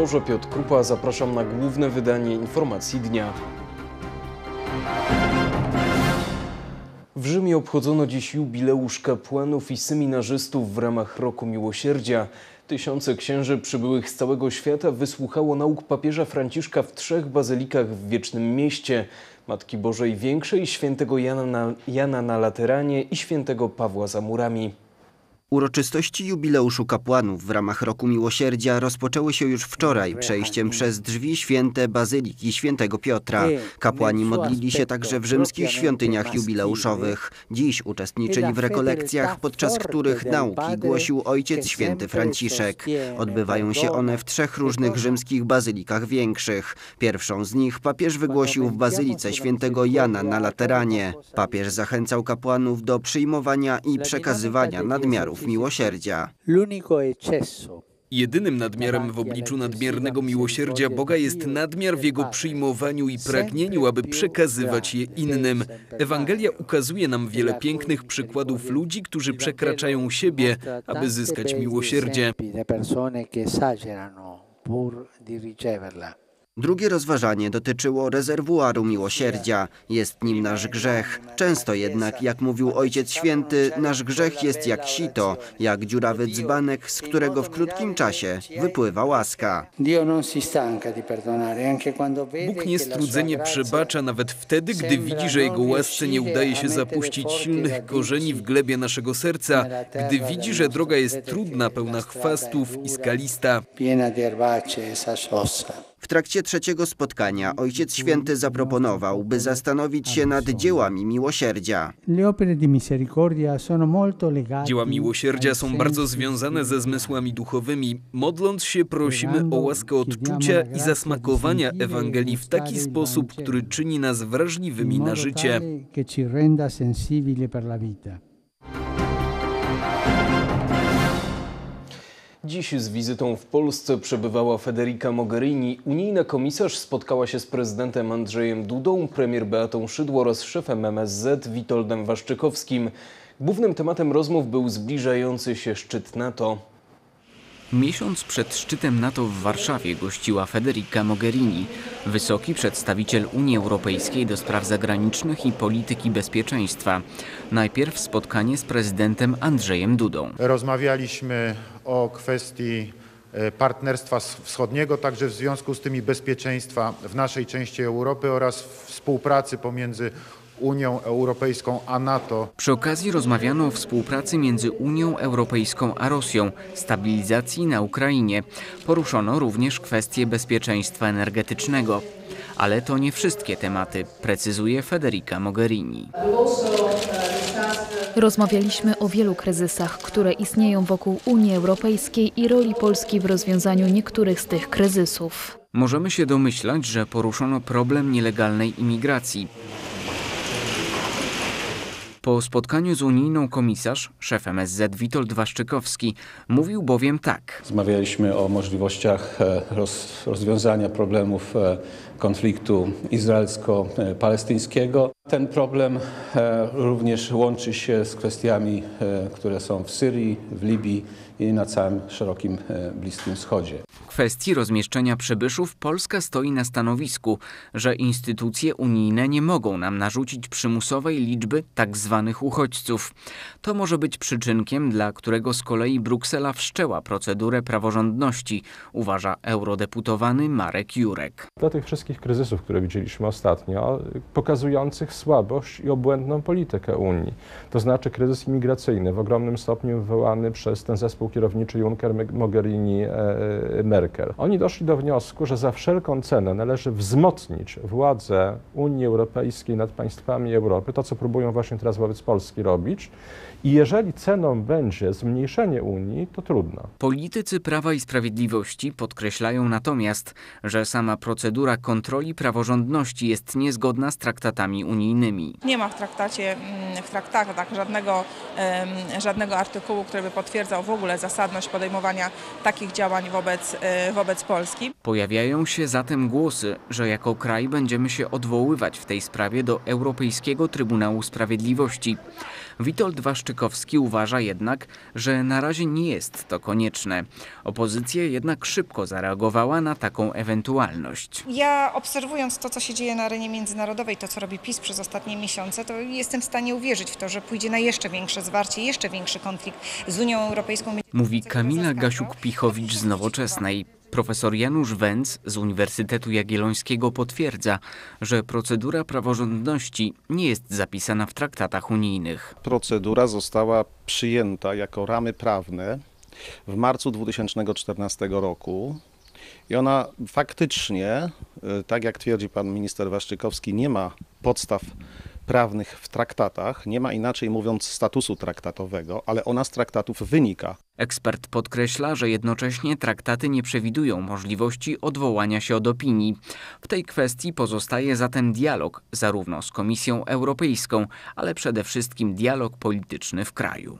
Boże, Piotr Krupa, zapraszam na główne wydanie informacji dnia. W Rzymie obchodzono dziś jubileusz kapłanów i seminarzystów w ramach Roku Miłosierdzia. Tysiące księży przybyłych z całego świata wysłuchało nauk papieża Franciszka w trzech bazylikach w Wiecznym Mieście. Matki Bożej Większej, świętego Jana na, Jana na Lateranie i świętego Pawła za murami. Uroczystości jubileuszu kapłanów w ramach Roku Miłosierdzia rozpoczęły się już wczoraj przejściem przez drzwi święte Bazyliki Świętego Piotra. Kapłani modlili się także w rzymskich świątyniach jubileuszowych. Dziś uczestniczyli w rekolekcjach, podczas których nauki głosił Ojciec Święty Franciszek. Odbywają się one w trzech różnych rzymskich bazylikach większych. Pierwszą z nich papież wygłosił w Bazylice Świętego Jana na Lateranie. Papież zachęcał kapłanów do przyjmowania i przekazywania nadmiarów miłosierdzia. Jedynym nadmiarem w obliczu nadmiernego miłosierdzia Boga jest nadmiar w Jego przyjmowaniu i pragnieniu, aby przekazywać je innym. Ewangelia ukazuje nam wiele pięknych przykładów ludzi, którzy przekraczają siebie, aby zyskać miłosierdzie. Drugie rozważanie dotyczyło rezerwuaru miłosierdzia. Jest nim nasz grzech. Często jednak, jak mówił Ojciec Święty, nasz grzech jest jak sito, jak dziurawy dzbanek, z którego w krótkim czasie wypływa łaska. Bóg niestrudzenie przebacza nawet wtedy, gdy widzi, że Jego łasce nie udaje się zapuścić silnych korzeni w glebie naszego serca, gdy widzi, że droga jest trudna, pełna chwastów i skalista. W trakcie trzeciego spotkania Ojciec Święty zaproponował, by zastanowić się nad dziełami miłosierdzia. Dzieła miłosierdzia są bardzo związane ze zmysłami duchowymi. Modląc się, prosimy o łaskę odczucia i zasmakowania Ewangelii w taki sposób, który czyni nas wrażliwymi na życie. Dziś z wizytą w Polsce przebywała Federica Mogherini. Unijna komisarz spotkała się z prezydentem Andrzejem Dudą, premier Beatą Szydło oraz szefem MSZ Witoldem Waszczykowskim. Głównym tematem rozmów był zbliżający się szczyt NATO. Miesiąc przed szczytem NATO w Warszawie gościła Federica Mogherini, wysoki przedstawiciel Unii Europejskiej do spraw zagranicznych i polityki bezpieczeństwa. Najpierw spotkanie z prezydentem Andrzejem Dudą. Rozmawialiśmy o kwestii partnerstwa wschodniego, także w związku z tym i bezpieczeństwa w naszej części Europy oraz współpracy pomiędzy Unią Europejską a NATO. Przy okazji rozmawiano o współpracy między Unią Europejską a Rosją, stabilizacji na Ukrainie. Poruszono również kwestie bezpieczeństwa energetycznego. Ale to nie wszystkie tematy, precyzuje Federica Mogherini. Rozmawialiśmy o wielu kryzysach, które istnieją wokół Unii Europejskiej i roli Polski w rozwiązaniu niektórych z tych kryzysów. Możemy się domyślać, że poruszono problem nielegalnej imigracji. Po spotkaniu z unijną komisarz, szef MSZ Witold Waszczykowski, mówił bowiem tak. Rozmawialiśmy o możliwościach roz, rozwiązania problemów konfliktu izraelsko-palestyńskiego. Ten problem również łączy się z kwestiami, które są w Syrii, w Libii i na całym szerokim Bliskim Wschodzie. Kwestii rozmieszczenia przybyszów Polska stoi na stanowisku, że instytucje unijne nie mogą nam narzucić przymusowej liczby tzw. uchodźców. To może być przyczynkiem, dla którego z kolei Bruksela wszczęła procedurę praworządności, uważa eurodeputowany Marek Jurek. Do tych wszystkich kryzysów, które widzieliśmy ostatnio, pokazujących słabość i obłędną politykę Unii. To znaczy kryzys imigracyjny, w ogromnym stopniu wywołany przez ten zespół kierowniczy Juncker, Mogherini, Merkel. Oni doszli do wniosku, że za wszelką cenę należy wzmocnić władzę Unii Europejskiej nad państwami Europy, to co próbują właśnie teraz wobec Polski robić. I jeżeli ceną będzie zmniejszenie Unii, to trudno. Politycy Prawa i Sprawiedliwości podkreślają natomiast, że sama procedura kontroli praworządności jest niezgodna z traktatami unijnymi. Nie ma w traktacie, w traktatach żadnego, żadnego artykułu, który by potwierdzał w ogóle zasadność podejmowania takich działań wobec e, wobec Polski. Pojawiają się zatem głosy, że jako kraj będziemy się odwoływać w tej sprawie do Europejskiego Trybunału Sprawiedliwości. Witold Waszczykowski uważa jednak, że na razie nie jest to konieczne. Opozycja jednak szybko zareagowała na taką ewentualność. Ja obserwując to, co się dzieje na arenie międzynarodowej, to co robi PiS przez ostatnie miesiące, to jestem w stanie uwierzyć w to, że pójdzie na jeszcze większe zwarcie, jeszcze większy konflikt z Unią Europejską. Mówi Kamila Gasiuk-Pichowicz z Nowoczesnej. Profesor Janusz Węc z Uniwersytetu Jagiellońskiego potwierdza, że procedura praworządności nie jest zapisana w traktatach unijnych. Procedura została przyjęta jako ramy prawne w marcu 2014 roku i ona faktycznie, y, tak jak twierdzi pan minister Waszczykowski, nie ma podstaw prawnych w traktatach, nie ma inaczej mówiąc statusu traktatowego, ale ona z traktatów wynika. Ekspert podkreśla, że jednocześnie traktaty nie przewidują możliwości odwołania się od opinii. W tej kwestii pozostaje zatem dialog zarówno z Komisją Europejską, ale przede wszystkim dialog polityczny w kraju.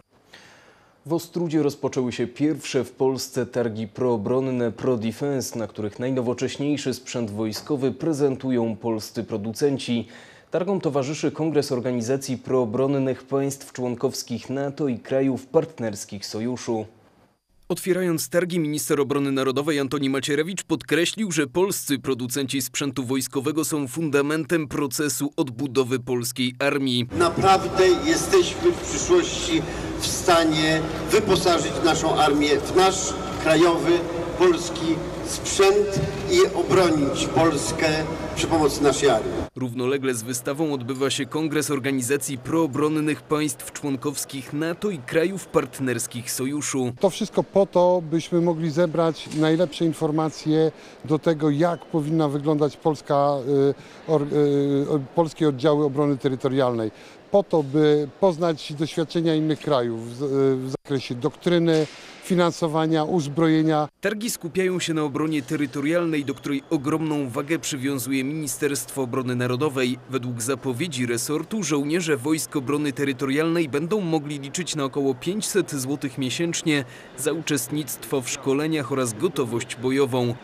W Ostrudzie rozpoczęły się pierwsze w Polsce targi proobronne ProDefense, na których najnowocześniejszy sprzęt wojskowy prezentują polscy producenci. Targom towarzyszy Kongres Organizacji Proobronnych Państw Członkowskich NATO i krajów partnerskich sojuszu. Otwierając targi, minister obrony narodowej Antoni Macierewicz podkreślił, że polscy producenci sprzętu wojskowego są fundamentem procesu odbudowy polskiej armii. Naprawdę jesteśmy w przyszłości w stanie wyposażyć naszą armię w nasz krajowy, polski sprzęt i obronić Polskę przy pomocy naszej armii. Równolegle z wystawą odbywa się Kongres Organizacji Proobronnych Państw Członkowskich NATO i krajów partnerskich sojuszu. To wszystko po to, byśmy mogli zebrać najlepsze informacje do tego, jak powinna wyglądać Polska, y, or, y, polskie oddziały obrony terytorialnej. Po to, by poznać doświadczenia innych krajów w, w zakresie doktryny, finansowania, uzbrojenia. Targi skupiają się na obronie terytorialnej, do której ogromną wagę przywiązuje Ministerstwo Obrony Narodowej. Według zapowiedzi resortu żołnierze Wojsk Obrony Terytorialnej będą mogli liczyć na około 500 zł miesięcznie za uczestnictwo w szkoleniach oraz gotowość bojową.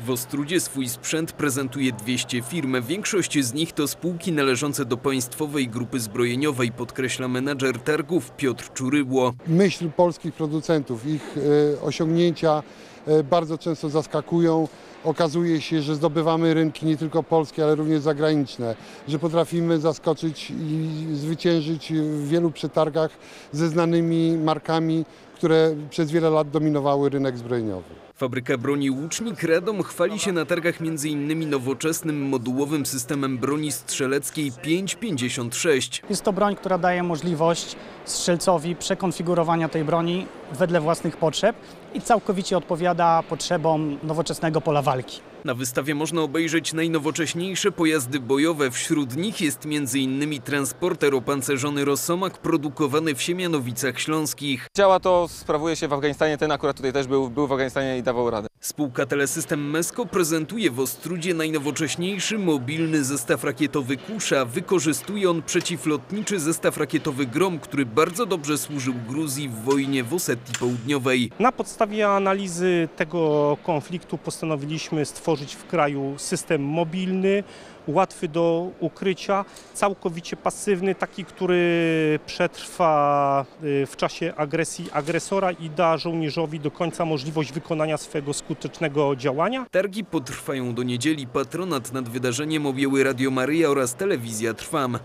W Ostrudzie swój sprzęt prezentuje 200 firm. Większość z nich to spółki należące do państwowej grupy zbrojeniowej, podkreśla menadżer targów Piotr Czurydło. Myśl polskich producentów, ich e, osiągnięcia e, bardzo często zaskakują. Okazuje się, że zdobywamy rynki nie tylko polskie, ale również zagraniczne, że potrafimy zaskoczyć i zwyciężyć w wielu przetargach ze znanymi markami, które przez wiele lat dominowały rynek zbrojeniowy. Fabryka broni Łucznik Radom chwali się na targach m.in. nowoczesnym modułowym systemem broni strzeleckiej 556. Jest to broń, która daje możliwość strzelcowi przekonfigurowania tej broni wedle własnych potrzeb i całkowicie odpowiada potrzebom nowoczesnego pola walki. Na wystawie można obejrzeć najnowocześniejsze pojazdy bojowe. Wśród nich jest m.in. transporter opancerzony Rosomak produkowany w Siemianowicach Śląskich. Działa to, sprawuje się w Afganistanie, ten akurat tutaj też był, był w Afganistanie i dawał radę. Spółka Telesystem Mesko prezentuje w Ostrudzie najnowocześniejszy mobilny zestaw rakietowy Kusza. Wykorzystuje on przeciwlotniczy zestaw rakietowy Grom, który bardzo dobrze służył Gruzji w wojnie w Osetii Południowej. Na podstawie analizy tego konfliktu postanowiliśmy stworzyć w kraju system mobilny, łatwy do ukrycia, całkowicie pasywny, taki, który przetrwa y, w czasie agresji agresora i da żołnierzowi do końca możliwość wykonania swojego skutecznego działania. Targi potrwają do niedzieli. Patronat nad wydarzeniem objęły Radio Maryja oraz Telewizja Trwam.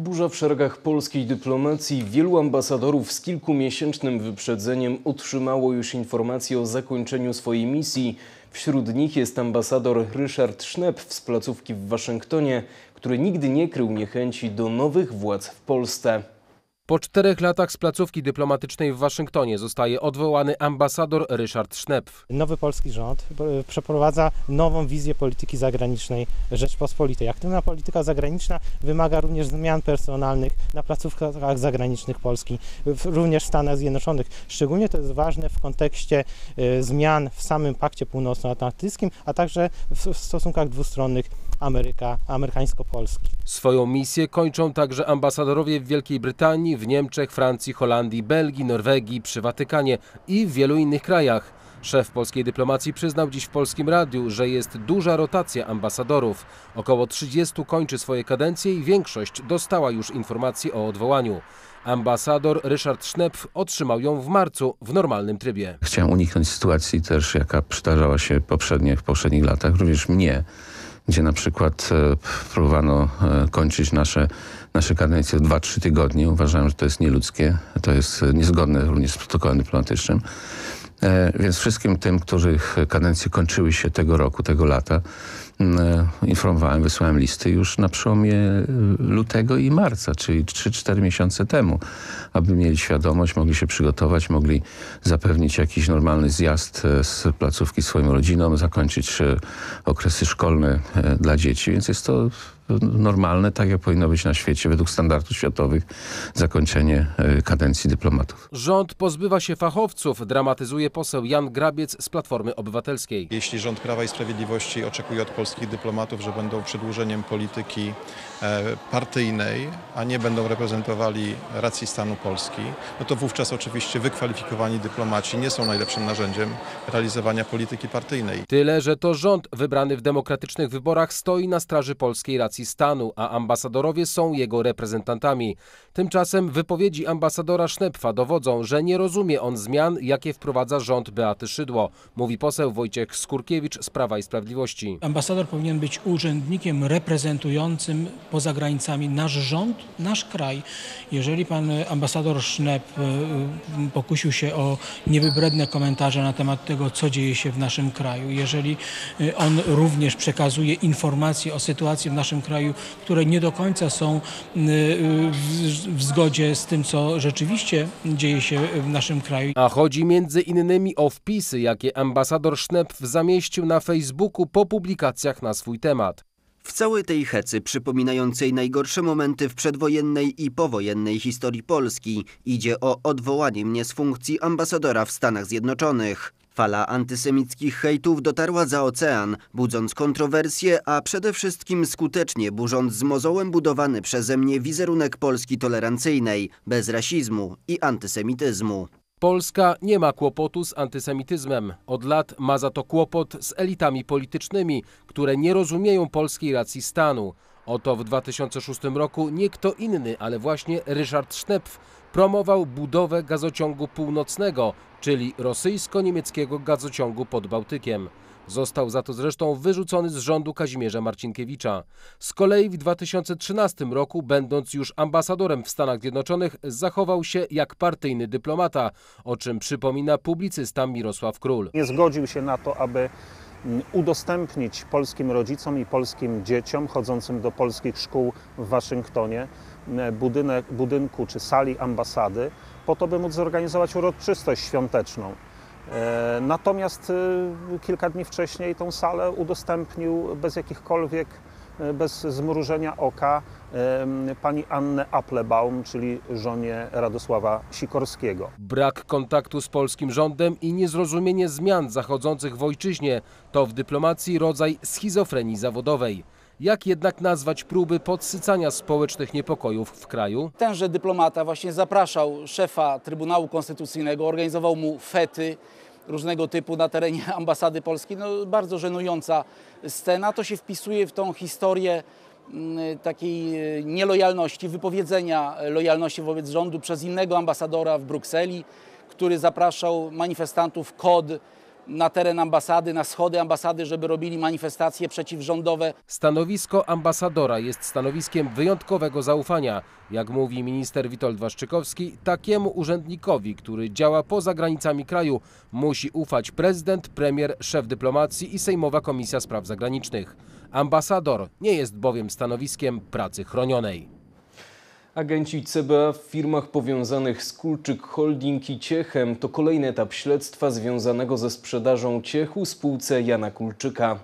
Burza w szeregach polskiej dyplomacji. Wielu ambasadorów z kilkumiesięcznym wyprzedzeniem otrzymało już informacje o zakończeniu swojej misji. Wśród nich jest ambasador Ryszard Sznep z placówki w Waszyngtonie, który nigdy nie krył niechęci do nowych władz w Polsce. Po czterech latach z placówki dyplomatycznej w Waszyngtonie zostaje odwołany ambasador Ryszard Sznep. Nowy polski rząd przeprowadza nową wizję polityki zagranicznej Rzeczpospolitej. Aktywna polityka zagraniczna wymaga również zmian personalnych na placówkach zagranicznych Polski, również w Stanach Zjednoczonych. Szczególnie to jest ważne w kontekście zmian w samym Pakcie Północnoatlantyckim, a także w stosunkach dwustronnych Ameryka, amerykańsko-polski. Swoją misję kończą także ambasadorowie w Wielkiej Brytanii, w Niemczech, Francji, Holandii, Belgii, Norwegii, przy Watykanie i w wielu innych krajach. Szef polskiej dyplomacji przyznał dziś w Polskim Radiu, że jest duża rotacja ambasadorów. Około 30 kończy swoje kadencje i większość dostała już informacji o odwołaniu. Ambasador Ryszard Sznepf otrzymał ją w marcu w normalnym trybie. Chciałem uniknąć sytuacji też, jaka przydarzała się poprzednie, w poprzednich latach, również mnie, gdzie na przykład e, próbowano e, kończyć nasze, nasze kadencje w 2-3 tygodnie. Uważałem, że to jest nieludzkie, to jest niezgodne również z protokołem dyplomatycznym. E, więc wszystkim tym, których kadencje kończyły się tego roku, tego lata, informowałem, wysłałem listy już na przełomie e, lutego i marca, czyli 3-4 miesiące temu, aby mieli świadomość, mogli się przygotować, mogli zapewnić jakiś normalny zjazd e, z placówki swoim rodzinom, zakończyć okresy szkolne dla dzieci, więc jest to normalne, tak jak powinno być na świecie, według standardów światowych, zakończenie e, kadencji dyplomatów. Rząd pozbywa się fachowców, dramatyzuje poseł Jan Grabiec z Platformy Obywatelskiej. Jeśli rząd Prawa i Sprawiedliwości oczekuje od polskich dyplomatów, że będą przedłużeniem polityki partyjnej, a nie będą reprezentowali racji stanu Polski, no to wówczas oczywiście wykwalifikowani dyplomaci nie są najlepszym narzędziem realizowania polityki partyjnej. Tyle, że to rząd wybrany w demokratycznych wyborach stoi na straży polskiej racji racji stanu, a ambasadorowie są jego reprezentantami. Tymczasem wypowiedzi ambasadora Sznepfa dowodzą, że nie rozumie on zmian, jakie wprowadza rząd Beaty Szydło, mówi poseł Wojciech Skurkiewicz z Prawa i Sprawiedliwości. Ambasador powinien być urzędnikiem reprezentującym poza granicami nasz rząd, nasz kraj. Jeżeli pan ambasador Sznep e, pokusił się o niewybredne komentarze na temat tego, co dzieje się w naszym kraju, jeżeli e, on również przekazuje informacje o sytuacji w naszym kraju, które nie do końca są w zgodzie z tym, co rzeczywiście dzieje się w naszym kraju. A chodzi między innymi o wpisy, jakie ambasador Sznepf zamieścił na Facebooku po publikacjach na swój temat. W całej tej hecy przypominającej najgorsze momenty w przedwojennej i powojennej historii Polski idzie o odwołanie mnie z funkcji ambasadora w Stanach Zjednoczonych. Fala antysemickich hejtów dotarła za ocean, budząc kontrowersje, a przede wszystkim skutecznie burząc z mozołem budowany przeze mnie wizerunek Polski tolerancyjnej, bez rasizmu i antysemityzmu. Polska nie ma kłopotu z antysemityzmem. Od lat ma za to kłopot z elitami politycznymi, które nie rozumieją polskiej racji stanu. Oto w 2006 roku nie kto inny, ale właśnie Ryszard Sznepf promował budowę gazociągu północnego, czyli rosyjsko-niemieckiego gazociągu pod Bałtykiem. Został za to zresztą wyrzucony z rządu Kazimierza Marcinkiewicza. Z kolei w 2013 roku, będąc już ambasadorem w Stanach Zjednoczonych, zachował się jak partyjny dyplomata, o czym przypomina publicysta Mirosław Król. Nie zgodził się na to, aby mm, udostępnić polskim rodzicom i polskim dzieciom chodzącym do polskich szkół w Waszyngtonie E, budynek, budynku czy sali ambasady, po to, by móc zorganizować uroczystość świąteczną. E, natomiast e, kilka dni wcześniej tą salę udostępnił bez jakichkolwiek, bez zmrużenia oka pani Annę Applebaum, czyli żonie Radosława Sikorskiego. Brak kontaktu z polskim rządem i niezrozumienie zmian zachodzących w ojczyźnie to w dyplomacji rodzaj schizofrenii zawodowej. Jak jednak nazwać próby podsycania społecznych niepokojów w kraju? Tenże dyplomata właśnie zapraszał szefa Trybunału Konstytucyjnego, organizował mu fety różnego typu na terenie ambasady polskiej. No, bardzo żenująca scena. To się wpisuje w tą historię mm, takiej e, nielojalności, wypowiedzenia lojalności wobec rządu przez innego ambasadora w Brukseli, który zapraszał manifestantów KOD na teren ambasady, na schody ambasady, żeby robili manifestacje przeciwrządowe. Stanowisko ambasadora jest stanowiskiem wyjątkowego zaufania. Jak mówi minister Witold Waszczykowski, takiemu urzędnikowi, który działa poza granicami kraju, musi ufać prezydent, premier, szef dyplomacji i Sejmowa Komisja Spraw Zagranicznych. Ambasador nie jest bowiem stanowiskiem pracy chronionej. Agenci CBA w firmach powiązanych z Kulczyk Holding i Ciechem to kolejny etap śledztwa związanego ze sprzedażą Ciechu spółce Jana Kulczyka.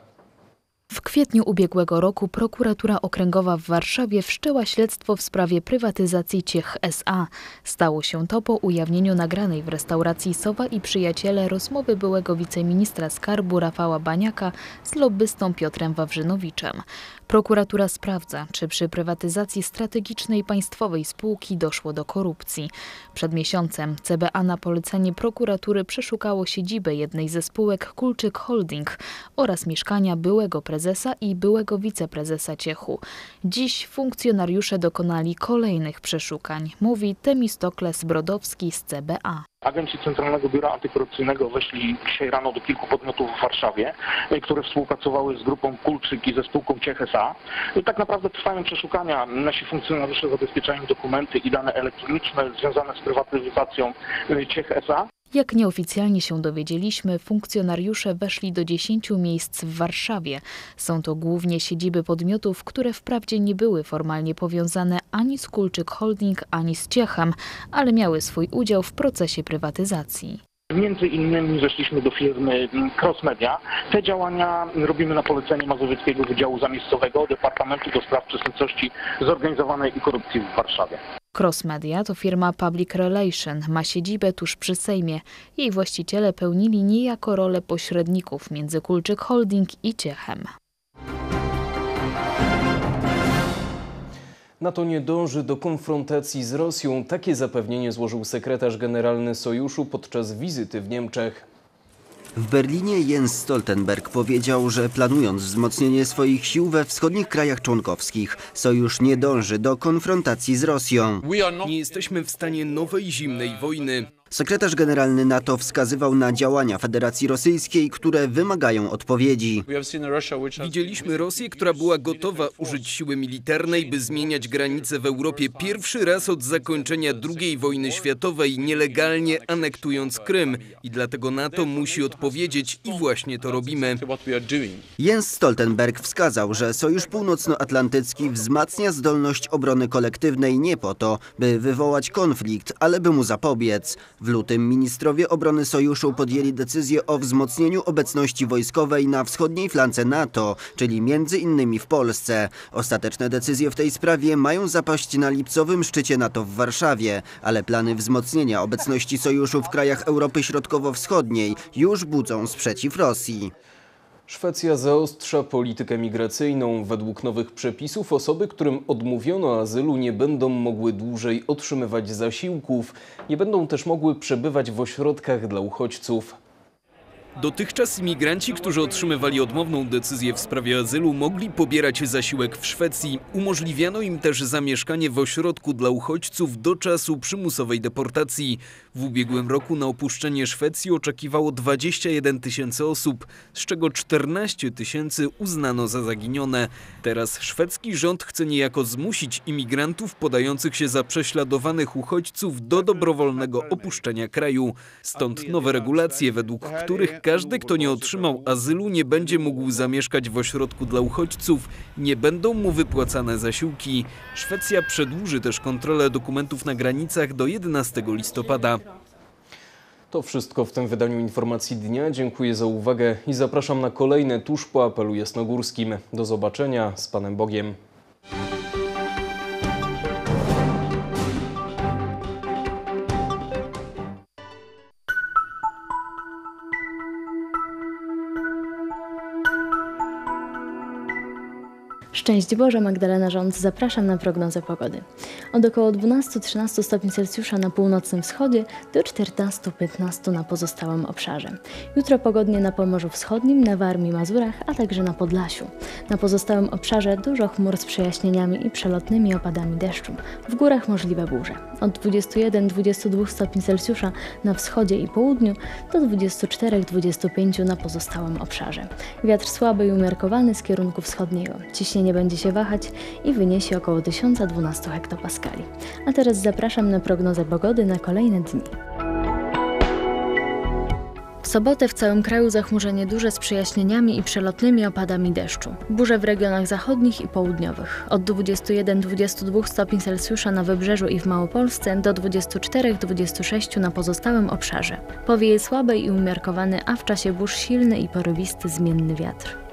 W kwietniu ubiegłego roku prokuratura okręgowa w Warszawie wszczęła śledztwo w sprawie prywatyzacji Ciech SA. Stało się to po ujawnieniu nagranej w restauracji Sowa i Przyjaciele rozmowy byłego wiceministra skarbu Rafała Baniaka z lobbystą Piotrem Wawrzynowiczem. Prokuratura sprawdza, czy przy prywatyzacji strategicznej państwowej spółki doszło do korupcji. Przed miesiącem CBA na polecenie prokuratury przeszukało siedzibę jednej ze spółek Kulczyk Holding oraz mieszkania byłego prezesa i byłego wiceprezesa Ciechu. Dziś funkcjonariusze dokonali kolejnych przeszukań, mówi Temistokles Brodowski z CBA. Agenci Centralnego Biura Antykorupcyjnego weszli dzisiaj rano do kilku podmiotów w Warszawie, y, które współpracowały z grupą Kulczyk i ze spółką Ciech S.A. I Tak naprawdę trwają przeszukania. Nasi funkcjonariusze zabezpieczają dokumenty i dane elektroniczne związane z prywatyzacją y, Ciech S.A. Jak nieoficjalnie się dowiedzieliśmy, funkcjonariusze weszli do 10 miejsc w Warszawie. Są to głównie siedziby podmiotów, które wprawdzie nie były formalnie powiązane ani z Kulczyk Holding, ani z Ciechem, ale miały swój udział w procesie prywatyzacji. Między innymi weszliśmy do firmy Cross Media. Te działania robimy na polecenie Mazowieckiego Wydziału Zamiejscowego Departamentu do Spraw Przestępczości Zorganizowanej i Korupcji w Warszawie. Cross Media to firma Public Relation, ma siedzibę tuż przy Sejmie. Jej właściciele pełnili niejako rolę pośredników między Kulczyk Holding i Ciechem. NATO nie dąży do konfrontacji z Rosją. Takie zapewnienie złożył sekretarz generalny Sojuszu podczas wizyty w Niemczech. W Berlinie Jens Stoltenberg powiedział, że planując wzmocnienie swoich sił we wschodnich krajach członkowskich, sojusz nie dąży do konfrontacji z Rosją. Nie jesteśmy w stanie nowej zimnej wojny. Sekretarz generalny NATO wskazywał na działania Federacji Rosyjskiej, które wymagają odpowiedzi. Widzieliśmy Rosję, która była gotowa użyć siły militarnej, by zmieniać granice w Europie pierwszy raz od zakończenia II wojny światowej, nielegalnie anektując Krym. I dlatego NATO musi odpowiedzieć i właśnie to robimy. Jens Stoltenberg wskazał, że Sojusz Północnoatlantycki wzmacnia zdolność obrony kolektywnej nie po to, by wywołać konflikt, ale by mu zapobiec. W lutym ministrowie obrony sojuszu podjęli decyzję o wzmocnieniu obecności wojskowej na wschodniej flance NATO, czyli między innymi w Polsce. Ostateczne decyzje w tej sprawie mają zapaść na lipcowym szczycie NATO w Warszawie, ale plany wzmocnienia obecności sojuszu w krajach Europy Środkowo-Wschodniej już budzą sprzeciw Rosji. Szwecja zaostrza politykę migracyjną. Według nowych przepisów osoby, którym odmówiono azylu, nie będą mogły dłużej otrzymywać zasiłków. Nie będą też mogły przebywać w ośrodkach dla uchodźców. Dotychczas imigranci, którzy otrzymywali odmowną decyzję w sprawie azylu, mogli pobierać zasiłek w Szwecji. Umożliwiano im też zamieszkanie w ośrodku dla uchodźców do czasu przymusowej deportacji. W ubiegłym roku na opuszczenie Szwecji oczekiwało 21 tysięcy osób, z czego 14 tysięcy uznano za zaginione. Teraz szwedzki rząd chce niejako zmusić imigrantów podających się za prześladowanych uchodźców do dobrowolnego opuszczenia kraju. Stąd nowe regulacje, według których każdy, kto nie otrzymał azylu, nie będzie mógł zamieszkać w ośrodku dla uchodźców, nie będą mu wypłacane zasiłki. Szwecja przedłuży też kontrolę dokumentów na granicach do 11 listopada. To wszystko w tym wydaniu informacji dnia. Dziękuję za uwagę i zapraszam na kolejne tuż po apelu jasnogórskim. Do zobaczenia z Panem Bogiem. Szczęść Boże, Magdalena Rząd, zapraszam na prognozę pogody. Od około 12-13 stopni Celsjusza na północnym wschodzie do 14-15 na pozostałym obszarze. Jutro pogodnie na Pomorzu Wschodnim, na Warmii, Mazurach, a także na Podlasiu. Na pozostałym obszarze dużo chmur z przejaśnieniami i przelotnymi opadami deszczu. W górach możliwe burze. Od 21-22 stopni Celsjusza na wschodzie i południu do 24-25 na pozostałym obszarze. Wiatr słaby i umiarkowany z kierunku wschodniego. Ciśnienie będzie się wahać i wyniesie około 1012 hektopaskali. A teraz zapraszam na prognozę pogody na kolejne dni. W sobotę w całym kraju zachmurzenie duże z przejaśnieniami i przelotnymi opadami deszczu. Burze w regionach zachodnich i południowych. Od 21-22 stopni Celsjusza na wybrzeżu i w Małopolsce do 24-26 na pozostałym obszarze. Powieje słaby i umiarkowany, a w czasie burz silny i porywisty zmienny wiatr.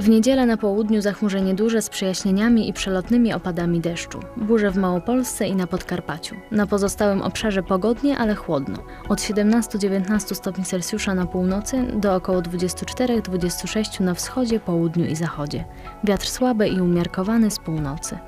W niedzielę na południu zachmurzenie duże z przejaśnieniami i przelotnymi opadami deszczu. Burze w Małopolsce i na Podkarpaciu. Na pozostałym obszarze pogodnie, ale chłodno. Od 17-19 stopni Celsjusza na północy do około 24-26 na wschodzie, południu i zachodzie. Wiatr słaby i umiarkowany z północy.